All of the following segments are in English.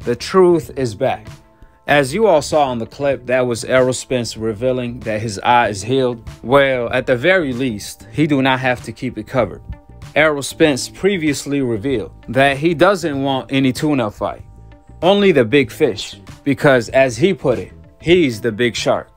the truth is back. As you all saw on the clip, that was Errol Spence revealing that his eye is healed. Well, at the very least, he do not have to keep it covered. Errol Spence previously revealed that he doesn't want any tune-up fight, only the big fish, because as he put it, he's the big shark,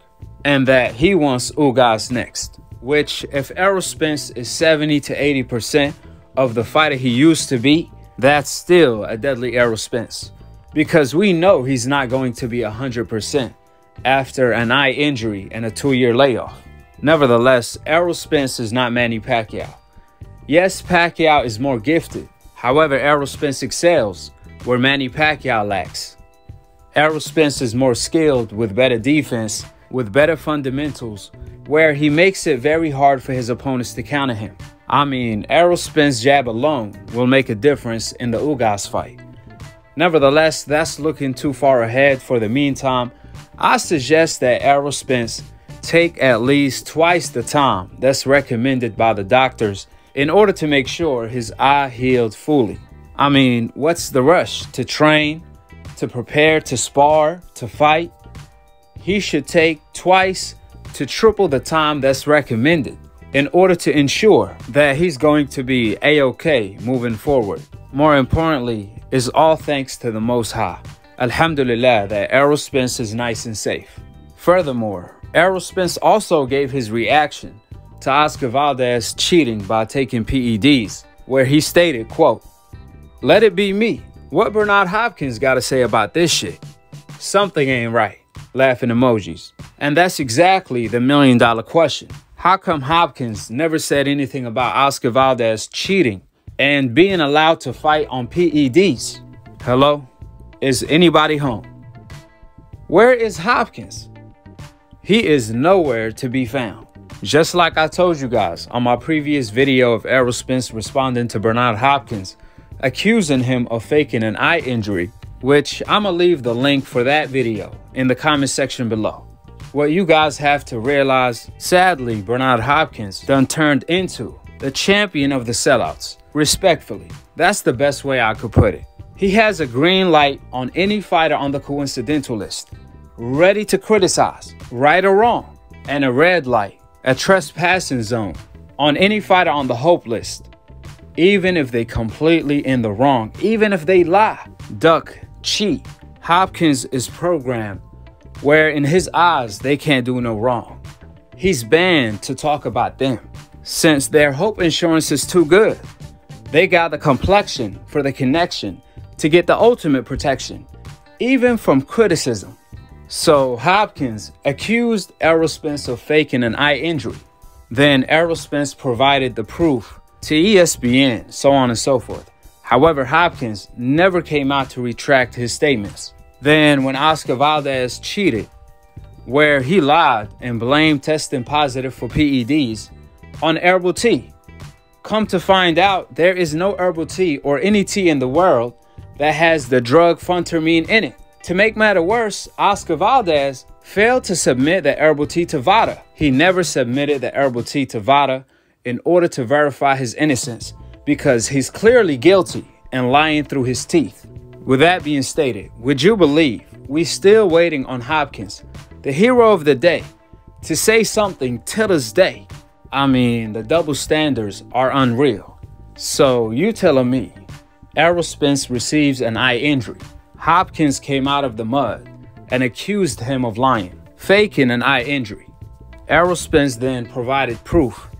and that he wants Ugas next, which if Errol Spence is 70 to 80% of the fighter he used to be, that's still a deadly Errol Spence because we know he's not going to be 100% after an eye injury and a two year layoff. Nevertheless, Errol Spence is not Manny Pacquiao. Yes, Pacquiao is more gifted. However, Errol Spence excels where Manny Pacquiao lacks. Errol Spence is more skilled with better defense, with better fundamentals, where he makes it very hard for his opponents to counter him. I mean, Errol Spence's jab alone will make a difference in the Ugas fight. Nevertheless, that's looking too far ahead. For the meantime, I suggest that Errol Spence take at least twice the time that's recommended by the doctors in order to make sure his eye healed fully. I mean, what's the rush to train, to prepare, to spar, to fight? He should take twice to triple the time that's recommended in order to ensure that he's going to be a-okay moving forward. More importantly, is all thanks to the Most High. Alhamdulillah that Errol Spence is nice and safe. Furthermore, Errol Spence also gave his reaction to Oscar Valdez cheating by taking PEDs, where he stated, quote, Let it be me. What Bernard Hopkins got to say about this shit? Something ain't right. Laughing emojis. And that's exactly the million dollar question. How come Hopkins never said anything about Oscar Valdez cheating and being allowed to fight on PEDs. Hello? Is anybody home? Where is Hopkins? He is nowhere to be found. Just like I told you guys on my previous video of Errol Spence responding to Bernard Hopkins, accusing him of faking an eye injury, which I'm gonna leave the link for that video in the comment section below. What you guys have to realize, sadly, Bernard Hopkins done turned into the champion of the sellouts. Respectfully, that's the best way I could put it. He has a green light on any fighter on the coincidental list, ready to criticize, right or wrong, and a red light, a trespassing zone, on any fighter on the hope list, even if they completely in the wrong, even if they lie, duck, cheat. Hopkins is programmed where in his eyes they can't do no wrong. He's banned to talk about them since their hope insurance is too good. They got the complexion for the connection to get the ultimate protection, even from criticism. So Hopkins accused Errol Spence of faking an eye injury. Then Errol Spence provided the proof to ESPN, so on and so forth. However, Hopkins never came out to retract his statements. Then, when Oscar Valdez cheated, where he lied and blamed testing positive for PEDs on herbal tea, Come to find out, there is no herbal tea or any tea in the world that has the drug phentermine in it. To make matter worse, Oscar Valdez failed to submit the herbal tea to VADA. He never submitted the herbal tea to VADA in order to verify his innocence because he's clearly guilty and lying through his teeth. With that being stated, would you believe we're still waiting on Hopkins, the hero of the day, to say something till this day I mean, the double standards are unreal. So you telling me Errol Spence receives an eye injury. Hopkins came out of the mud and accused him of lying, faking an eye injury. Errol Spence then provided proof,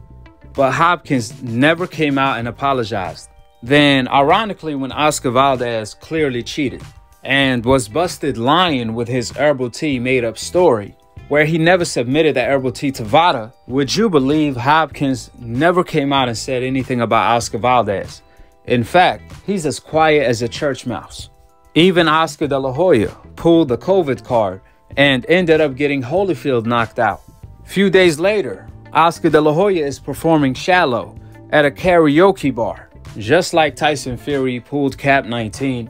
but Hopkins never came out and apologized. Then, ironically, when Oscar Valdez clearly cheated and was busted lying with his herbal tea made up story, where he never submitted that herbal tea to VADA, would you believe Hopkins never came out and said anything about Oscar Valdez? In fact, he's as quiet as a church mouse. Even Oscar De La Hoya pulled the COVID card and ended up getting Holyfield knocked out. Few days later, Oscar De La Hoya is performing Shallow at a karaoke bar. Just like Tyson Fury pulled Cap 19,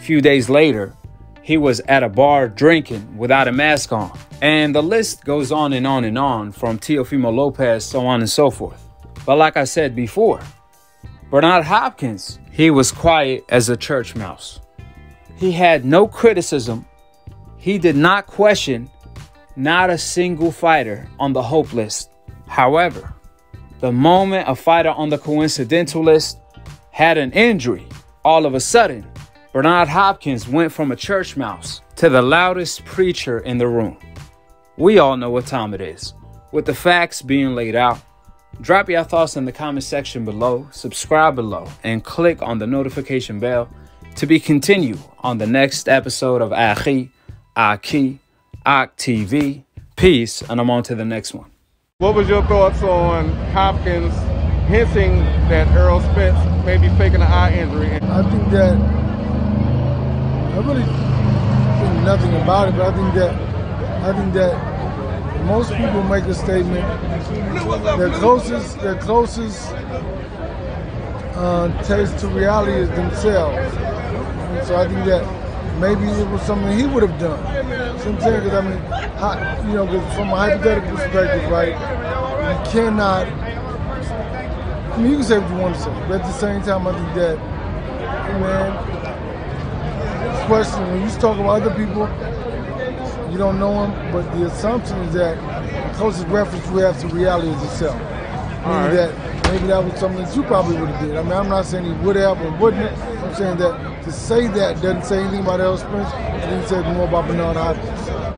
few days later, he was at a bar drinking without a mask on. And the list goes on and on and on from Teofimo Lopez, so on and so forth. But like I said before, Bernard Hopkins, he was quiet as a church mouse. He had no criticism. He did not question not a single fighter on the hope list. However, the moment a fighter on the coincidental list had an injury, all of a sudden, Bernard Hopkins went from a church mouse to the loudest preacher in the room. We all know what time it is. With the facts being laid out, drop your thoughts in the comment section below, subscribe below, and click on the notification bell to be continued on the next episode of AkHi, AkHi, Ak TV. Peace, and I'm on to the next one. What was your thoughts on Hopkins hinting that Errol Spence may be faking an eye injury? I think that I really think nothing about it, but I think that I think that most people make a statement. Their closest, their closest uh, taste to reality is themselves. And so I think that maybe it was something he would have done. So I'm saying, because I mean, I, you know, from a hypothetical perspective, right? You cannot. I mean, you can say what you want to say, but at the same time, I think that, man, question when you talk about other people, you don't know them, but the assumption is that the closest reference you have to reality is yourself. Meaning right. that maybe that was something that you probably would have did. I mean, I'm not saying he would have or wouldn't. I'm saying that to say that doesn't say anything about Errol Spence. It didn't say more about Bernard Hopkins.